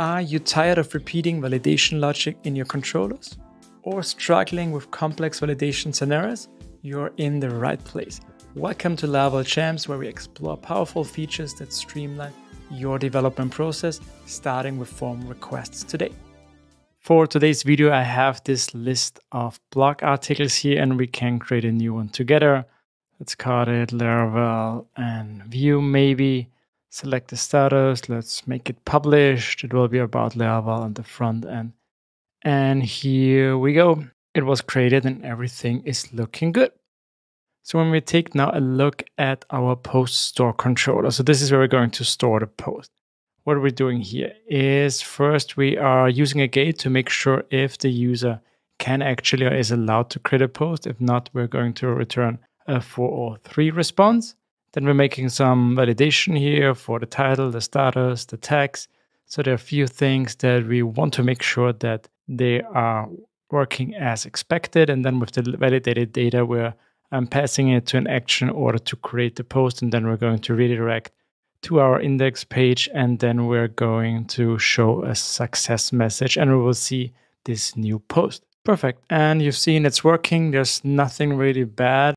Are you tired of repeating validation logic in your controllers? Or struggling with complex validation scenarios? You're in the right place. Welcome to Laravel Champs, where we explore powerful features that streamline your development process, starting with form requests today. For today's video, I have this list of blog articles here, and we can create a new one together. Let's call it Laravel and Vue, maybe select the status. Let's make it published. It will be about Laravel on the front end. And here we go. It was created and everything is looking good. So when we take now a look at our post store controller, so this is where we're going to store the post. What we're doing here is first we are using a gate to make sure if the user can actually or is allowed to create a post. If not, we're going to return a 403 response. Then we're making some validation here for the title, the status, the tags. So there are a few things that we want to make sure that they are working as expected. And then with the validated data, we're um, passing it to an action order to create the post. And then we're going to redirect to our index page. And then we're going to show a success message and we will see this new post. Perfect. And you've seen it's working. There's nothing really bad